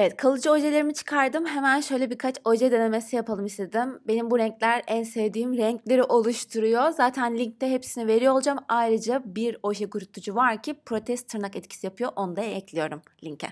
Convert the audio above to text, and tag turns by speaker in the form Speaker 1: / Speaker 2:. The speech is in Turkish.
Speaker 1: Evet kalıcı ojelerimi çıkardım. Hemen şöyle birkaç oje denemesi yapalım istedim. Benim bu renkler en sevdiğim renkleri oluşturuyor. Zaten linkte hepsini veriyor olacağım. Ayrıca bir oje kurutucu var ki protez tırnak etkisi yapıyor. Onu da ekliyorum linke.